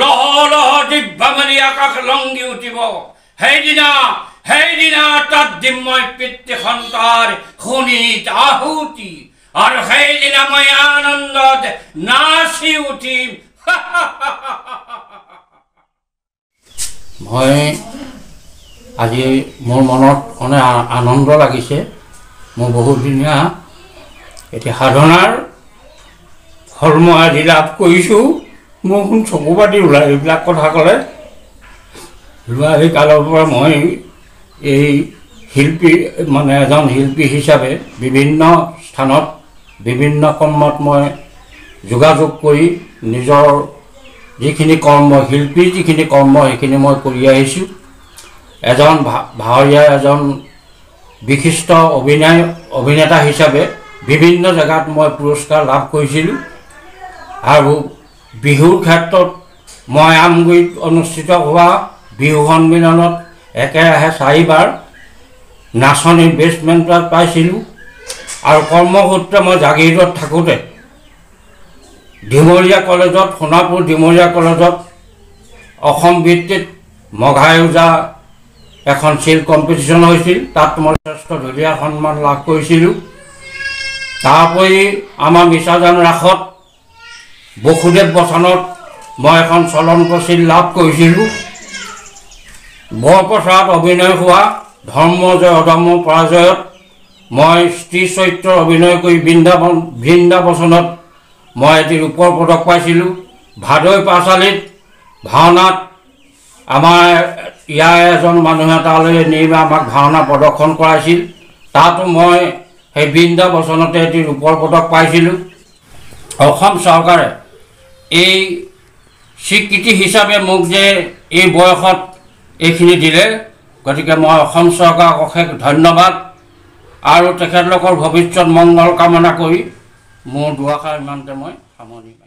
লহ লহ দিব্যামাৰী আকাশ লংগি উঠিব। সেইদিনা সেইদিনা তাত দিম পিতৃ সন্তাৰ শোণিত আহুতি। আৰু সেইদিনা মই আনন্দত নাচি উঠিম। মই আজি মোৰ মনত মানে আনন্দ লাগিছে। মোৰ বহুত ধুনীয়া এতিয়া সাধনাৰ মই আজি লাভ কৰিছোঁ। মোৰ শুন চকু পাতি ওলাই এইবিলাক কথা ক'লে লোৱাহি কালৰ পৰা মই এই শিল্পী মানে এজন শিল্পী হিচাপে বিভিন্ন স্থানত বিভিন্ন কৰ্মত মই যোগাযোগ কৰি নিজৰ যিখিনি কৰ্ম শিল্পীৰ যিখিনি কৰ্ম সেইখিনি মই কৰি আহিছোঁ। এজন ভাৱৰীয়া এজন বিশিষ্ট অভিনয় অভিনেতা হিচাপে বিভিন্ন জেগাত মই পুৰস্কাৰ লাভ কৰিছিলোঁ। আৰু বিহুৰ ক্ষেত্ৰত মই আমগুৰিত অনুষ্ঠিত হোৱা বিহু সন্মিলনত একেৰাহে চাৰিবাৰ নাচনীৰ বেষ্টমেণ্টত পাইছিলোঁ আৰু কৰ্মসূত্ৰে মই জাগিৰোডত থাকোঁতে ডিমৰীয়া কলেজত সোণাপুৰ ডিমৰীয়া কলেজত অসম ভিত্তিত মঘাই ওজা এখন চিল কম্পিটিশ্যন হৈছিল। তাত মই শ্ৰেষ্ঠ ঢুলীয়া সন্মান লাভ কৰিছিলোঁ। তাৰোপৰি আমাৰ মিছাজান ৰাসত বসুদেৱ বচনত মই এখন চলন্ত চিল লাভ কৰিছিলোঁ। বৰপ্ৰচাৰত অভিনয় হোৱা ধৰ্মজয় অধৰ্ম পৰাজয়ত মই স্ত্ৰী চৰিত্ৰৰ অভিনয় কৰি বৃন্দাবন বৃন্দাবচনত মই এটি ৰূপৰ পদক পাইছিলোঁ। ভাদৈ পাঁচালীত ভাওনাত আমাৰ ইয়াৰ এজন মানুহে তালৈ নি আমাক ভাওনা প্ৰদৰ্শন কৰাইছিল। তাতো মই সেই বৃন্দাবচনতে এটি ৰূপৰ পদক পাইছিলোঁ। অসম চৰকাৰে এই স্বীকৃতি হিচাপে মোক যে এই বয়সত এইখিনি দিলে গতিকে মই অসম চৰকাৰক অশেষ ধন্যবাদ আৰু তেখেতলোকৰ ভৱিষ্যত মংগল কামনা কৰি মোৰ দুআষাৰ ইমানতে মই সামৰণি।